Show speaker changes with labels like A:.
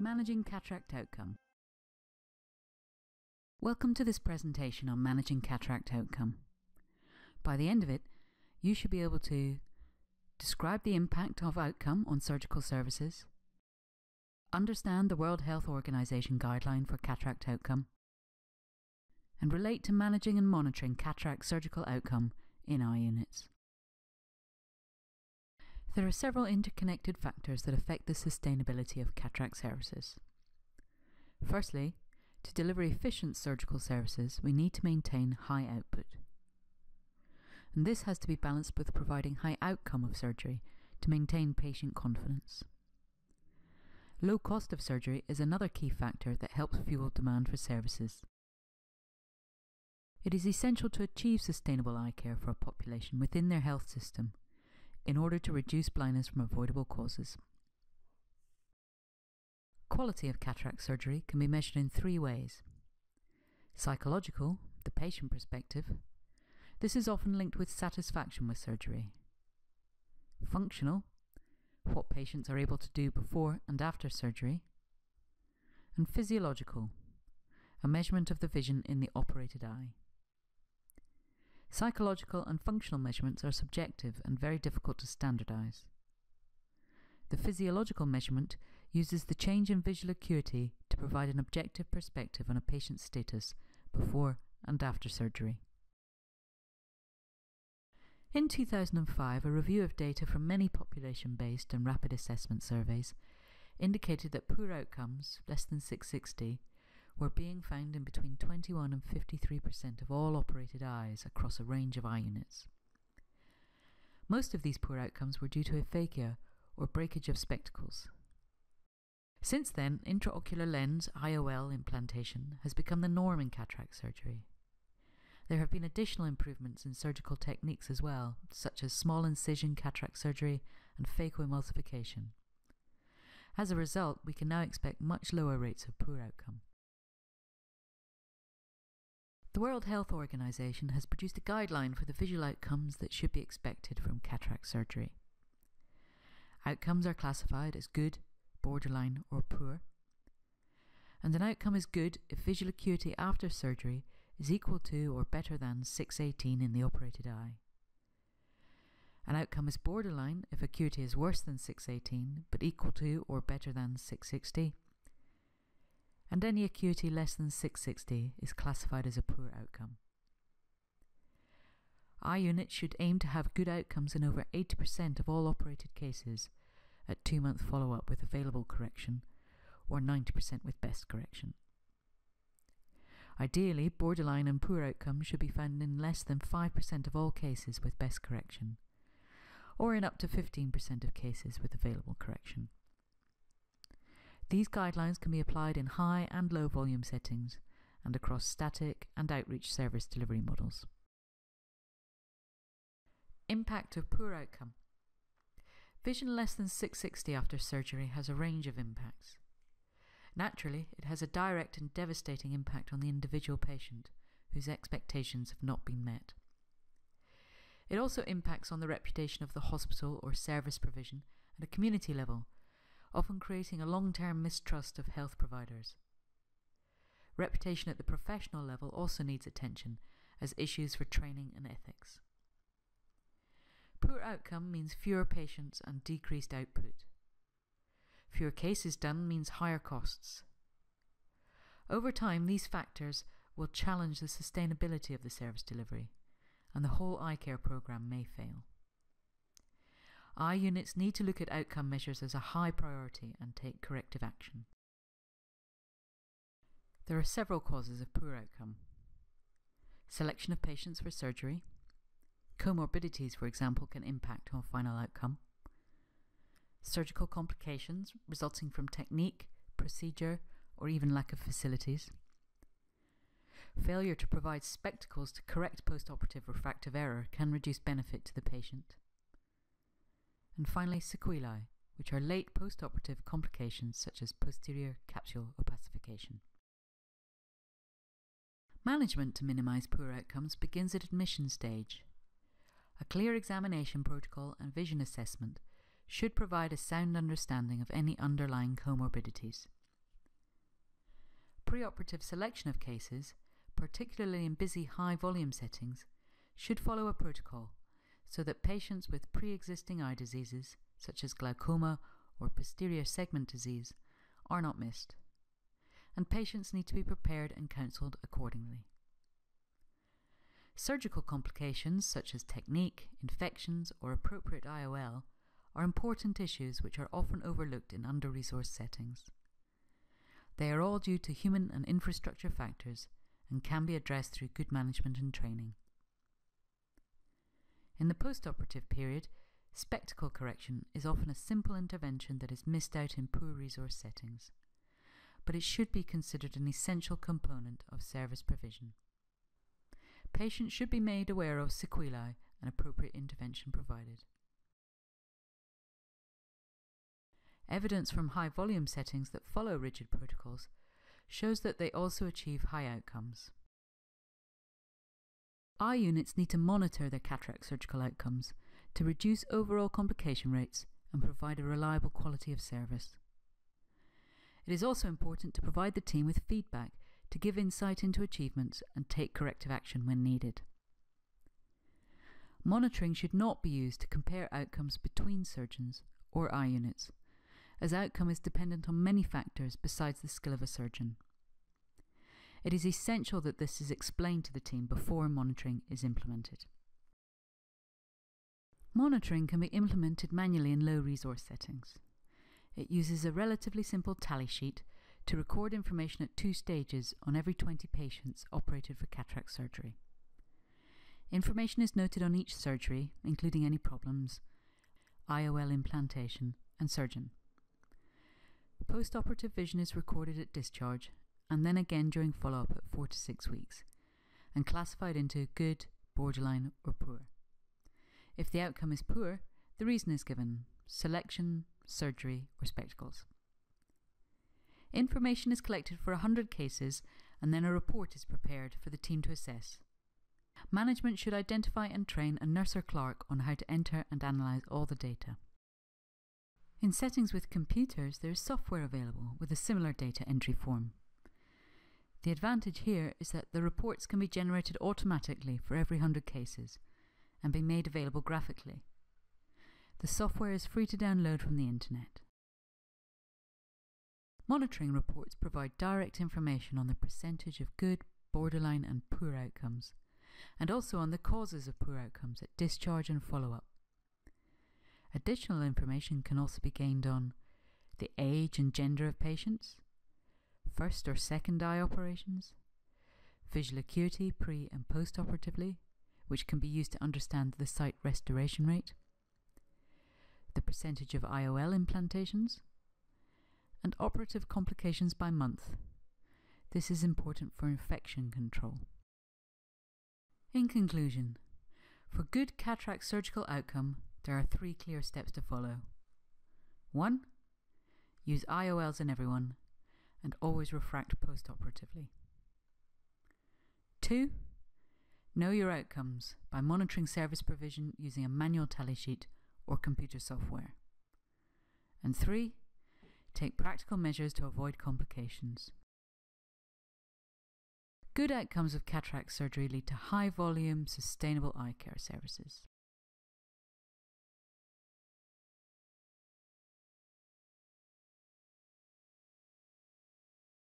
A: Managing Cataract Outcome. Welcome to this presentation on managing cataract outcome. By the end of it, you should be able to describe the impact of outcome on surgical services, understand the World Health Organization guideline for cataract outcome, and relate to managing and monitoring cataract surgical outcome in eye units. There are several interconnected factors that affect the sustainability of cataract services. Firstly, to deliver efficient surgical services, we need to maintain high output. And this has to be balanced with providing high outcome of surgery to maintain patient confidence. Low cost of surgery is another key factor that helps fuel demand for services. It is essential to achieve sustainable eye care for a population within their health system in order to reduce blindness from avoidable causes. Quality of cataract surgery can be measured in three ways. Psychological, the patient perspective. This is often linked with satisfaction with surgery. Functional, what patients are able to do before and after surgery. And physiological, a measurement of the vision in the operated eye. Psychological and functional measurements are subjective and very difficult to standardize. The physiological measurement uses the change in visual acuity to provide an objective perspective on a patient's status before and after surgery. In 2005, a review of data from many population based and rapid assessment surveys indicated that poor outcomes, less than 660, were being found in between 21 and 53% of all operated eyes across a range of eye units. Most of these poor outcomes were due to aphakia or breakage of spectacles. Since then, intraocular lens IOL implantation has become the norm in cataract surgery. There have been additional improvements in surgical techniques as well, such as small incision cataract surgery and phacoemulsification. As a result, we can now expect much lower rates of poor outcome. The World Health Organization has produced a guideline for the visual outcomes that should be expected from cataract surgery. Outcomes are classified as good, borderline, or poor. And an outcome is good if visual acuity after surgery is equal to or better than 618 in the operated eye. An outcome is borderline if acuity is worse than 618 but equal to or better than 660 and any acuity less than 660 is classified as a poor outcome. Eye units should aim to have good outcomes in over 80% of all operated cases at two month follow up with available correction, or 90% with best correction. Ideally, borderline and poor outcomes should be found in less than 5% of all cases with best correction, or in up to 15% of cases with available correction. These guidelines can be applied in high and low volume settings and across static and outreach service delivery models. Impact of poor outcome. Vision less than 660 after surgery has a range of impacts. Naturally, it has a direct and devastating impact on the individual patient whose expectations have not been met. It also impacts on the reputation of the hospital or service provision at a community level often creating a long term mistrust of health providers. Reputation at the professional level also needs attention as issues for training and ethics. Poor outcome means fewer patients and decreased output. Fewer cases done means higher costs. Over time, these factors will challenge the sustainability of the service delivery, and the whole eye care programme may fail. Eye units need to look at outcome measures as a high priority and take corrective action. There are several causes of poor outcome. Selection of patients for surgery. Comorbidities, for example, can impact on final outcome. Surgical complications resulting from technique, procedure, or even lack of facilities. Failure to provide spectacles to correct postoperative refractive error can reduce benefit to the patient and finally sequelae, which are late postoperative complications such as posterior capsule opacification. Management to minimize poor outcomes begins at admission stage. A clear examination protocol and vision assessment should provide a sound understanding of any underlying comorbidities. Preoperative selection of cases, particularly in busy high volume settings, should follow a protocol so that patients with pre existing eye diseases, such as glaucoma or posterior segment disease, are not missed. And patients need to be prepared and counselled accordingly. Surgical complications such as technique, infections, or appropriate IOL are important issues which are often overlooked in under resourced settings. They are all due to human and infrastructure factors and can be addressed through good management and training. In the postoperative period, spectacle correction is often a simple intervention that is missed out in poor resource settings, but it should be considered an essential component of service provision. Patients should be made aware of sequelae and appropriate intervention provided. Evidence from high volume settings that follow rigid protocols shows that they also achieve high outcomes. Eye units need to monitor their cataract surgical outcomes to reduce overall complication rates and provide a reliable quality of service. It is also important to provide the team with feedback to give insight into achievements and take corrective action when needed. Monitoring should not be used to compare outcomes between surgeons or eye units, as outcome is dependent on many factors besides the skill of a surgeon. It is essential that this is explained to the team before monitoring is implemented. Monitoring can be implemented manually in low resource settings. It uses a relatively simple tally sheet to record information at two stages on every 20 patients operated for cataract surgery. Information is noted on each surgery, including any problems, IOL implantation, and surgeon. Post-operative vision is recorded at discharge and then again during follow-up at 4 to 6 weeks and classified into good, borderline or poor. If the outcome is poor, the reason is given, selection, surgery or spectacles. Information is collected for 100 cases and then a report is prepared for the team to assess. Management should identify and train a nurse or clerk on how to enter and analyse all the data. In settings with computers, there is software available with a similar data entry form. The advantage here is that the reports can be generated automatically for every 100 cases and be made available graphically. The software is free to download from the internet. Monitoring reports provide direct information on the percentage of good, borderline, and poor outcomes, and also on the causes of poor outcomes at discharge and follow up. Additional information can also be gained on the age and gender of patients, first or second eye operations, visual acuity pre and post operatively, which can be used to understand the sight restoration rate, the percentage of IOL implantations, and operative complications by month. This is important for infection control. In conclusion, for good cataract surgical outcome, there are three clear steps to follow. 1. Use IOLs in everyone and always refract postoperatively. 2. Know your outcomes by monitoring service provision using a manual tally sheet or computer software. And 3. Take practical measures to avoid complications. Good outcomes of cataract surgery lead to high volume, sustainable eye care services.